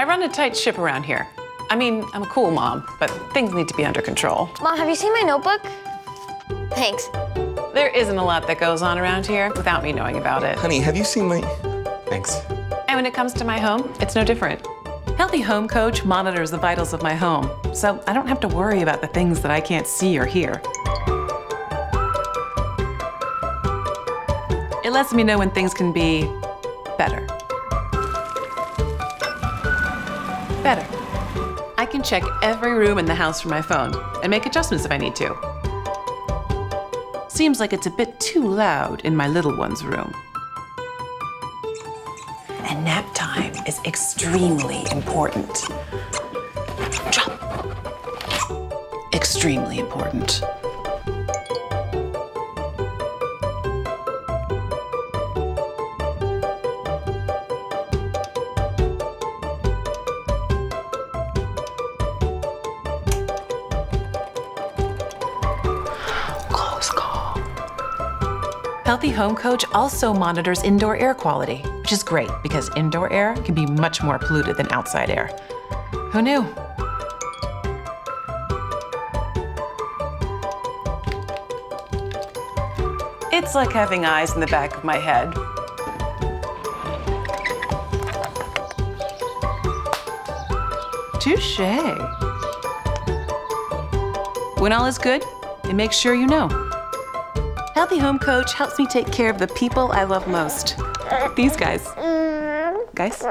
I run a tight ship around here. I mean, I'm a cool mom, but things need to be under control. Mom, have you seen my notebook? Thanks. There isn't a lot that goes on around here without me knowing about it. Honey, have you seen my... Thanks. And when it comes to my home, it's no different. Healthy Home Coach monitors the vitals of my home, so I don't have to worry about the things that I can't see or hear. It lets me know when things can be better. Better. I can check every room in the house from my phone and make adjustments if I need to. Seems like it's a bit too loud in my little one's room. And nap time is extremely important. Extremely important. Healthy Home Coach also monitors indoor air quality, which is great because indoor air can be much more polluted than outside air. Who knew? It's like having eyes in the back of my head. Touche. When all is good, it makes sure you know. Healthy Home Coach helps me take care of the people I love most. These guys. Guys?